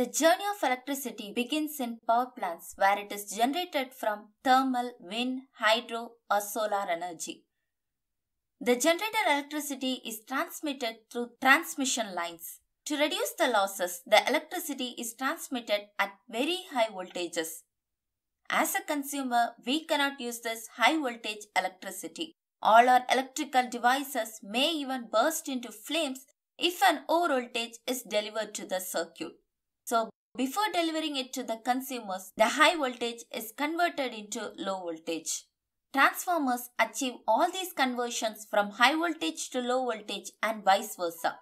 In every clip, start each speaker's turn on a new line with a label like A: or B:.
A: The journey of electricity begins in power plants where it is generated from thermal, wind, hydro, or solar energy. The generated electricity is transmitted through transmission lines. To reduce the losses, the electricity is transmitted at very high voltages. As a consumer, we cannot use this high voltage electricity. All our electrical devices may even burst into flames if an over voltage is delivered to the circuit. So, before delivering it to the consumers, the high voltage is converted into low voltage. Transformers achieve all these conversions from high voltage to low voltage and vice versa.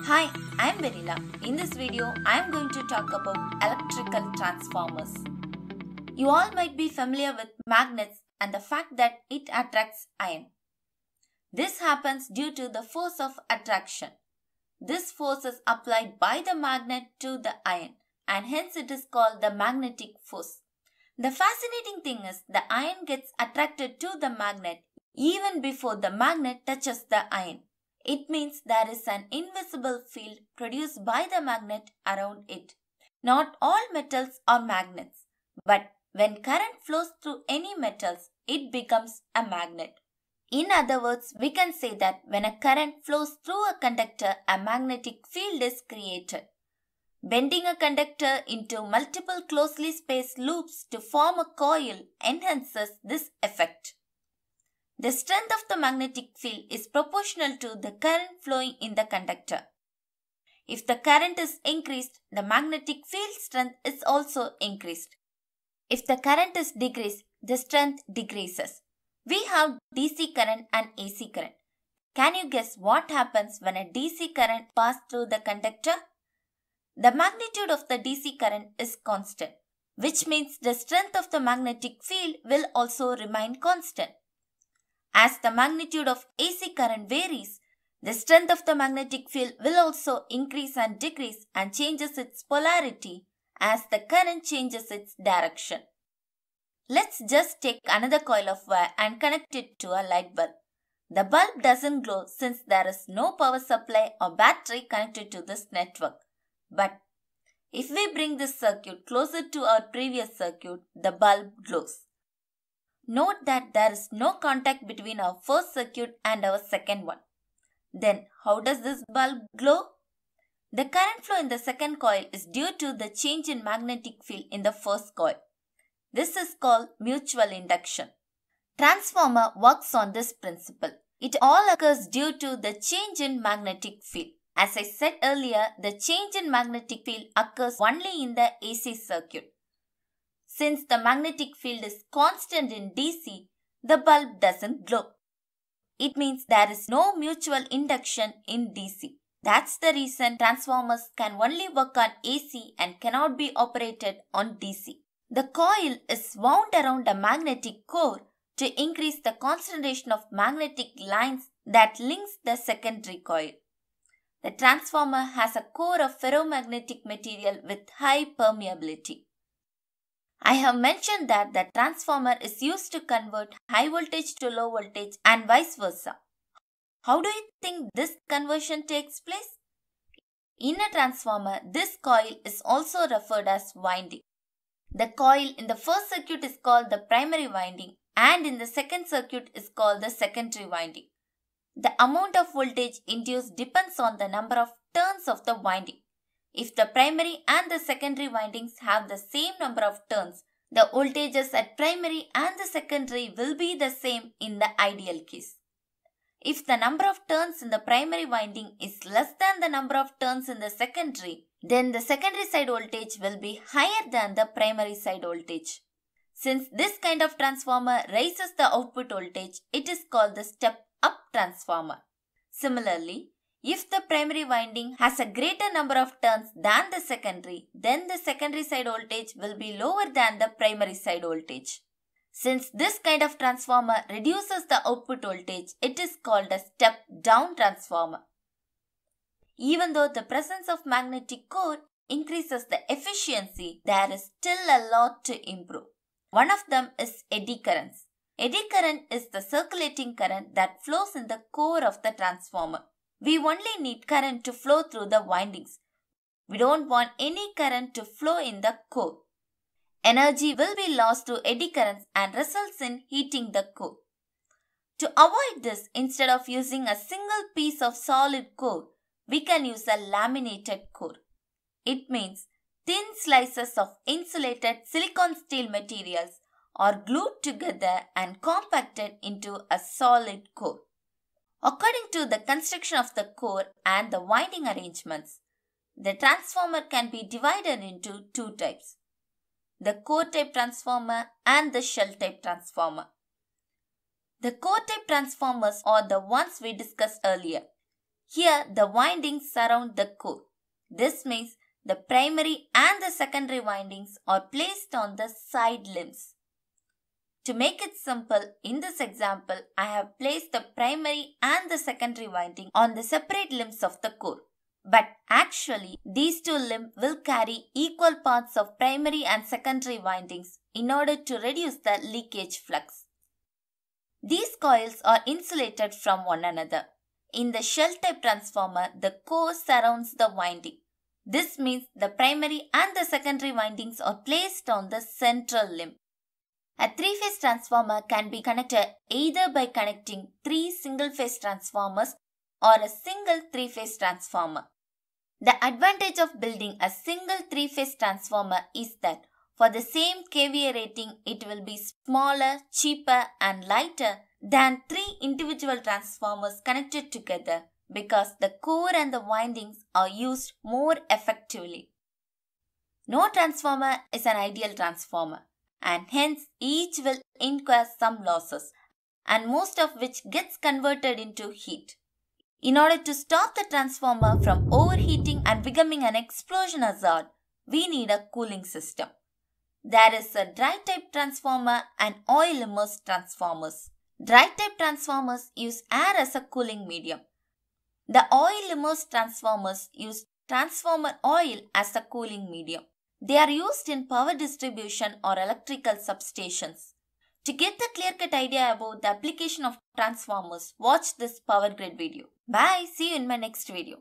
A: Hi, I am Vanilla. In this video, I am going to talk about electrical transformers. You all might be familiar with magnets and the fact that it attracts iron. This happens due to the force of attraction. This force is applied by the magnet to the iron and hence it is called the magnetic force. The fascinating thing is the iron gets attracted to the magnet even before the magnet touches the iron. It means there is an invisible field produced by the magnet around it. Not all metals are magnets, but when current flows through any metals, it becomes a magnet. In other words, we can say that when a current flows through a conductor, a magnetic field is created. Bending a conductor into multiple closely spaced loops to form a coil enhances this effect. The strength of the magnetic field is proportional to the current flowing in the conductor. If the current is increased, the magnetic field strength is also increased. If the current is decreased, the strength decreases. We have DC current and AC current. Can you guess what happens when a DC current passes through the conductor? The magnitude of the DC current is constant, which means the strength of the magnetic field will also remain constant. As the magnitude of AC current varies, the strength of the magnetic field will also increase and decrease and changes its polarity as the current changes its direction. Let's just take another coil of wire and connect it to a light bulb. The bulb doesn't glow since there is no power supply or battery connected to this network. But if we bring this circuit closer to our previous circuit, the bulb glows. Note that there is no contact between our first circuit and our second one. Then, how does this bulb glow? The current flow in the second coil is due to the change in magnetic field in the first coil. This is called mutual induction. Transformer works on this principle. It all occurs due to the change in magnetic field. As I said earlier, the change in magnetic field occurs only in the AC circuit. Since the magnetic field is constant in DC, the bulb doesn't glow. It means there is no mutual induction in DC. That's the reason transformers can only work on AC and cannot be operated on DC. The coil is wound around a magnetic core to increase the concentration of magnetic lines that links the secondary coil. The transformer has a core of ferromagnetic material with high permeability. I have mentioned that the transformer is used to convert high voltage to low voltage and vice versa. How do you think this conversion takes place? In a transformer, this coil is also referred as winding. The coil in the first circuit is called the primary winding and in the second circuit is called the secondary winding. The amount of voltage induced depends on the number of turns of the winding. If the primary and the secondary windings have the same number of turns, the voltages at primary and the secondary will be the same in the ideal case. If the number of turns in the primary winding is less than the number of turns in the secondary, then the secondary side voltage will be higher than the primary side voltage. Since this kind of transformer raises the output voltage, it is called the step up transformer. Similarly, if the primary winding has a greater number of turns than the secondary, then the secondary side voltage will be lower than the primary side voltage. Since this kind of transformer reduces the output voltage, it is called a step down transformer. Even though the presence of magnetic core increases the efficiency, there is still a lot to improve. One of them is eddy currents. Eddy current is the circulating current that flows in the core of the transformer. We only need current to flow through the windings. We don't want any current to flow in the core. Energy will be lost to eddy currents and results in heating the core. To avoid this, instead of using a single piece of solid core, we can use a laminated core. It means thin slices of insulated silicon steel materials are glued together and compacted into a solid core. According to the construction of the core and the winding arrangements, the transformer can be divided into two types the core type transformer and the shell type transformer. The core type transformers are the ones we discussed earlier. Here, the windings surround the core. This means the primary and the secondary windings are placed on the side limbs. To make it simple, in this example, I have placed the primary and the secondary winding on the separate limbs of the core. But actually, these two limbs will carry equal parts of primary and secondary windings in order to reduce the leakage flux. These coils are insulated from one another. In the shell type transformer, the core surrounds the winding. This means the primary and the secondary windings are placed on the central limb. A three-phase transformer can be connected either by connecting three single-phase transformers or a single three-phase transformer. The advantage of building a single three-phase transformer is that for the same kVA rating, it will be smaller, cheaper and lighter than three individual transformers connected together because the core and the windings are used more effectively. No transformer is an ideal transformer and hence each will incur some losses and most of which gets converted into heat. In order to stop the transformer from overheating and becoming an explosion hazard, we need a cooling system. There is a dry type transformer and oil immersed transformers. Dry type transformers use air as a cooling medium. The oil immersed transformers use transformer oil as a cooling medium. They are used in power distribution or electrical substations. To get the clear-cut idea about the application of transformers, watch this power grid video. Bye, see you in my next video.